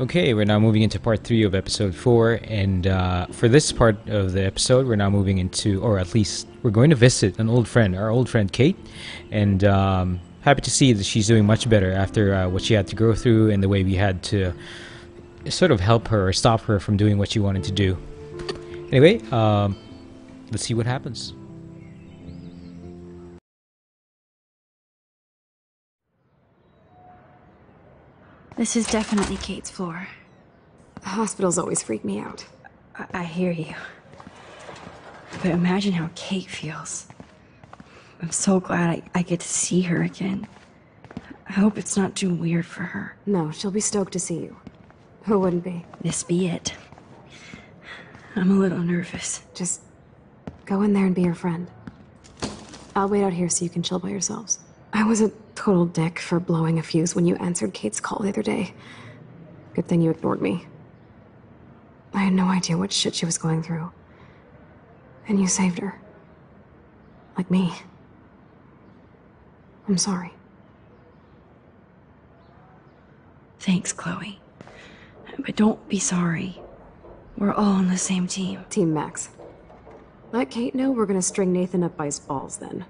Okay, we're now moving into part three of episode four, and uh, for this part of the episode, we're now moving into, or at least we're going to visit an old friend, our old friend Kate, and um, happy to see that she's doing much better after uh, what she had to go through and the way we had to sort of help her or stop her from doing what she wanted to do. Anyway, um, let's see what happens. This is definitely Kate's floor. Hospitals always freak me out. I, I hear you. But imagine how Kate feels. I'm so glad I, I get to see her again. I hope it's not too weird for her. No, she'll be stoked to see you. Who wouldn't be? This be it. I'm a little nervous. Just go in there and be your friend. I'll wait out here so you can chill by yourselves. I was a total dick for blowing a fuse when you answered Kate's call the other day. Good thing you ignored me. I had no idea what shit she was going through. And you saved her. Like me. I'm sorry. Thanks, Chloe. But don't be sorry. We're all on the same team. Team Max. Let Kate know we're gonna string Nathan up by his balls then.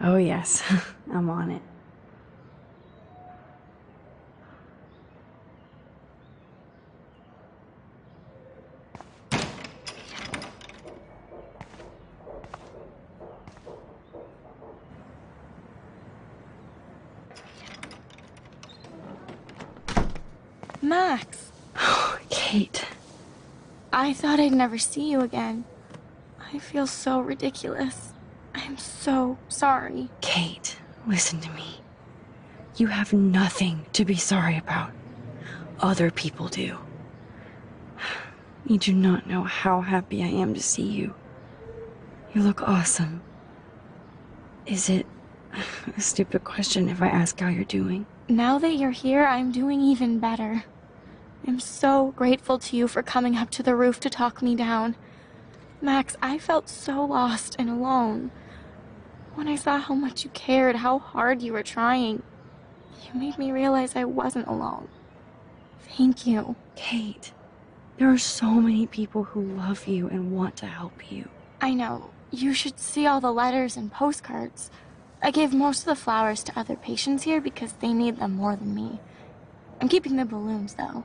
Oh, yes. I'm on it. Max, Oh, Kate. I thought I'd never see you again. I feel so ridiculous. I'm so sorry. Kate, listen to me. You have nothing to be sorry about. Other people do. You do not know how happy I am to see you. You look awesome. Is it a stupid question if I ask how you're doing? Now that you're here, I'm doing even better. I'm so grateful to you for coming up to the roof to talk me down. Max, I felt so lost and alone. When I saw how much you cared, how hard you were trying, you made me realize I wasn't alone. Thank you. Kate, there are so many people who love you and want to help you. I know. You should see all the letters and postcards. I gave most of the flowers to other patients here because they need them more than me. I'm keeping the balloons, though.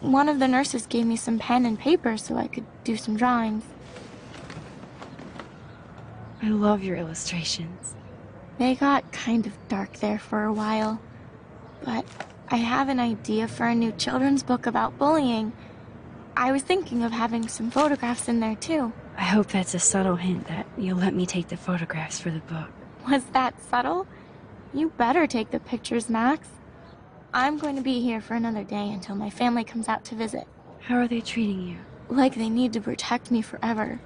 One of the nurses gave me some pen and paper so I could do some drawings. I love your illustrations. They got kind of dark there for a while. But I have an idea for a new children's book about bullying. I was thinking of having some photographs in there, too. I hope that's a subtle hint that you'll let me take the photographs for the book. Was that subtle? You better take the pictures, Max. I'm going to be here for another day until my family comes out to visit. How are they treating you? Like they need to protect me forever.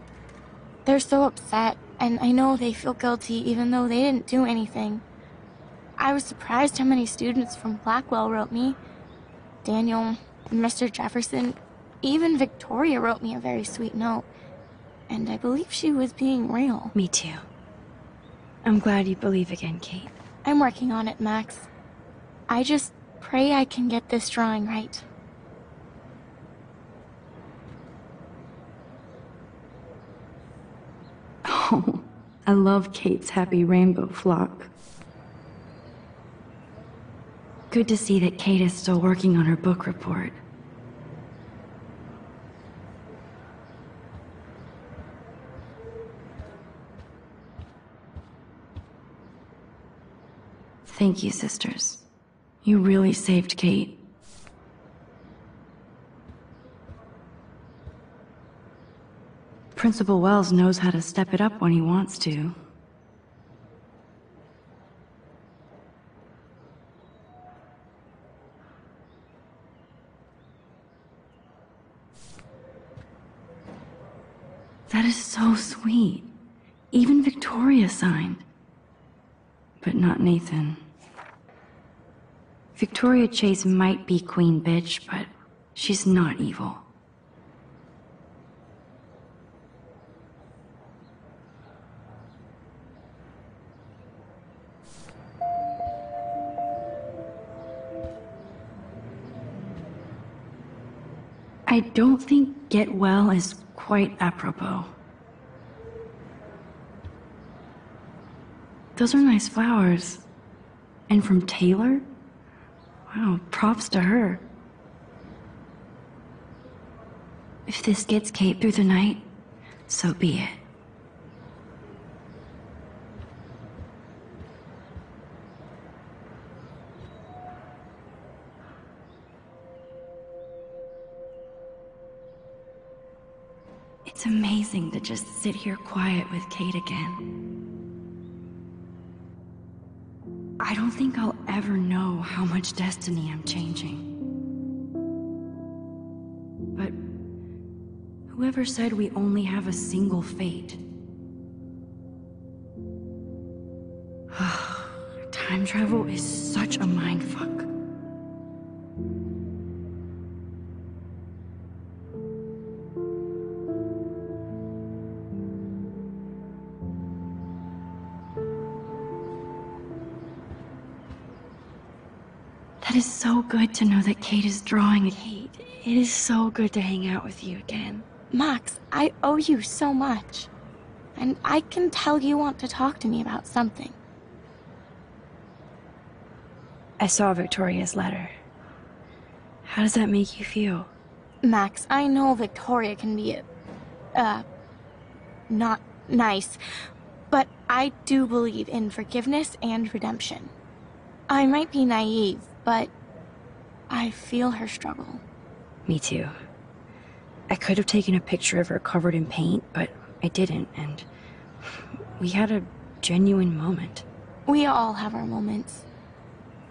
They're so upset, and I know they feel guilty even though they didn't do anything. I was surprised how many students from Blackwell wrote me. Daniel, Mr. Jefferson, even Victoria wrote me a very sweet note. And I believe she was being real. Me too. I'm glad you believe again, Kate. I'm working on it, Max. I just pray I can get this drawing right. Oh, I love Kate's happy rainbow flock. Good to see that Kate is still working on her book report. Thank you, sisters. You really saved Kate. Principal Wells knows how to step it up when he wants to. That is so sweet. Even Victoria signed. But not Nathan. Victoria Chase might be queen bitch, but she's not evil. I don't think get well is quite apropos. Those are nice flowers. And from Taylor? Wow, props to her. If this gets Kate through the night, so be it. To just sit here quiet with Kate again. I don't think I'll ever know how much destiny I'm changing. But whoever said we only have a single fate? Time travel is such a mindfuck. That is so good to know that Kate is drawing. Kate, it is so good to hang out with you again. Max, I owe you so much. And I can tell you want to talk to me about something. I saw Victoria's letter. How does that make you feel? Max, I know Victoria can be, uh, not nice, but I do believe in forgiveness and redemption. I might be naive, but I feel her struggle. Me too. I could have taken a picture of her covered in paint, but I didn't, and we had a genuine moment. We all have our moments.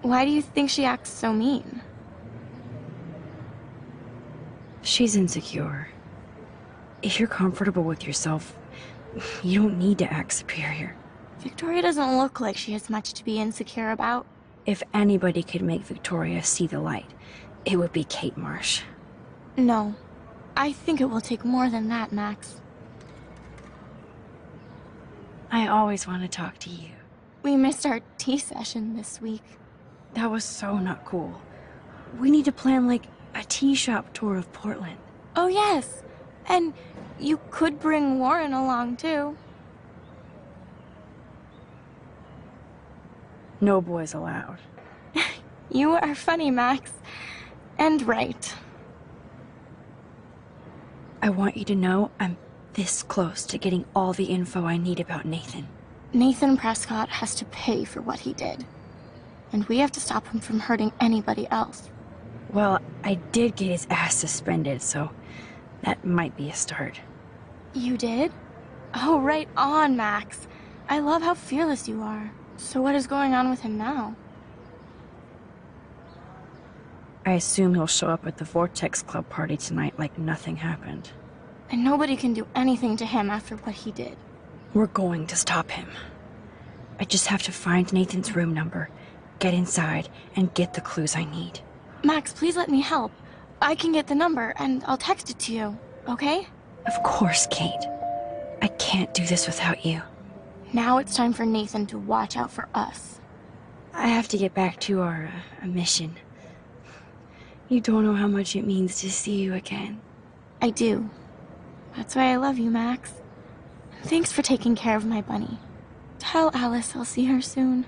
Why do you think she acts so mean? She's insecure. If you're comfortable with yourself, you don't need to act superior. Victoria doesn't look like she has much to be insecure about. If anybody could make Victoria see the light, it would be Kate Marsh. No. I think it will take more than that, Max. I always want to talk to you. We missed our tea session this week. That was so not cool. We need to plan like a tea shop tour of Portland. Oh, yes. And you could bring Warren along, too. No boys allowed. You are funny, Max. And right. I want you to know I'm this close to getting all the info I need about Nathan. Nathan Prescott has to pay for what he did. And we have to stop him from hurting anybody else. Well, I did get his ass suspended, so that might be a start. You did? Oh, right on, Max. I love how fearless you are. So what is going on with him now? I assume he'll show up at the Vortex Club party tonight like nothing happened. And nobody can do anything to him after what he did. We're going to stop him. I just have to find Nathan's room number, get inside, and get the clues I need. Max, please let me help. I can get the number and I'll text it to you, okay? Of course, Kate. I can't do this without you. Now it's time for Nathan to watch out for us. I have to get back to our uh, mission. You don't know how much it means to see you again. I do. That's why I love you, Max. Thanks for taking care of my bunny. Tell Alice I'll see her soon.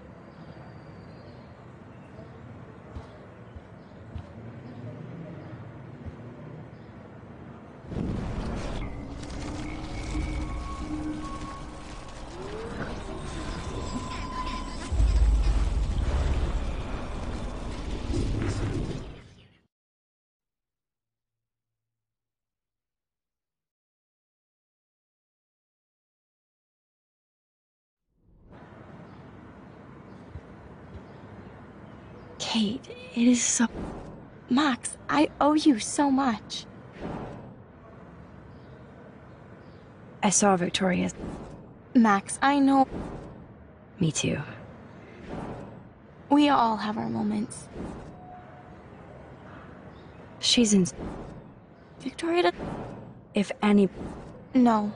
Kate, it is so. Max, I owe you so much. I saw Victoria. Max, I know Me too. we all have our moments. She's in. Victoria, If any. no.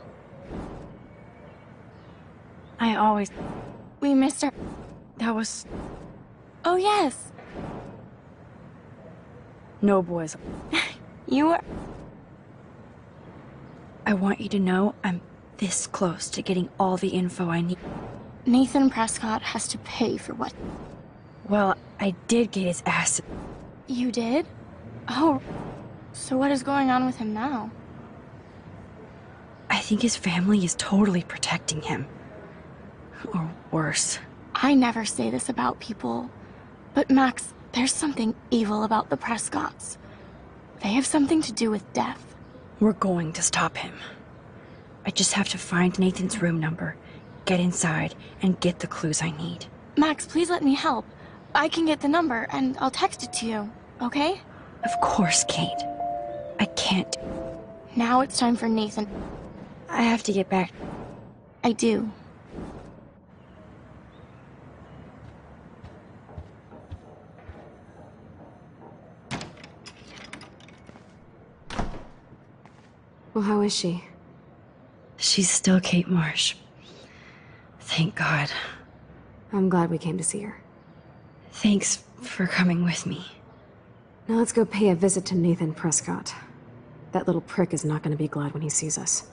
I always. We missed her. That was. Oh, yes. No boys. You were. I want you to know I'm this close to getting all the info I need. Nathan Prescott has to pay for what Well, I did get his ass. you did? Oh, so what is going on with him now? I think his family is totally protecting him. Or worse. I never say this about people, but Max, there's something evil about the Prescotts. They have something to do with death. We're going to stop him. I just have to find Nathan's room number, get inside, and get the clues I need. Max, please let me help. I can get the number and I'll text it to you, okay? Of course, Kate. I can't. Now it's time for Nathan. I have to get back. I do. Well, how is she? She's still Kate Marsh. Thank God. I'm glad we came to see her. Thanks for coming with me. Now let's go pay a visit to Nathan Prescott. That little prick is not going to be glad when he sees us.